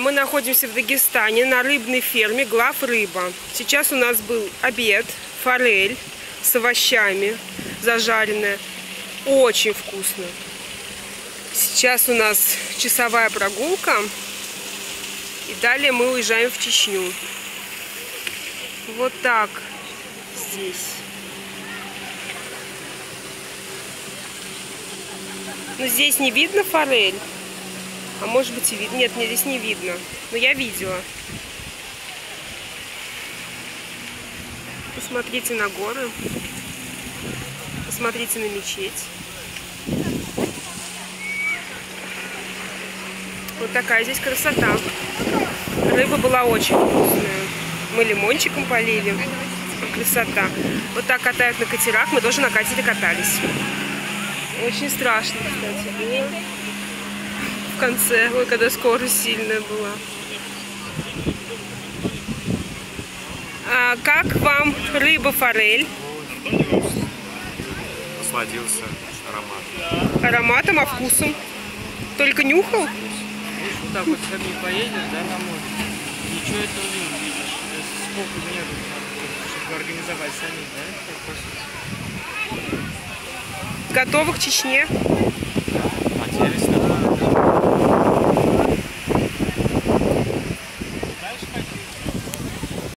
мы находимся в Дагестане на рыбной ферме Глав Рыба. Сейчас у нас был обед, форель с овощами зажаренная. Очень вкусно. Сейчас у нас часовая прогулка. И далее мы уезжаем в Чечню. Вот так здесь. Но здесь не видно форель. А может быть и видно. Нет, мне здесь не видно. Но я видела. Посмотрите на горы. Посмотрите на мечеть. Вот такая здесь красота. Рыба была очень вкусная. Мы лимончиком полили. Красота. Вот так катают на катерах. Мы тоже на катере катались. Очень страшно, кстати, В конце, ой, когда скорость сильная была. А как вам рыба форель? Насладился ароматом. Ароматом, а вкусом? Только нюхал? Вот так вот сами поедешь, да, на море, ничего этого не увидишь. Сколько нету, чтобы организовать сами, да, как по сути. Готовы к Чечне? Потерясь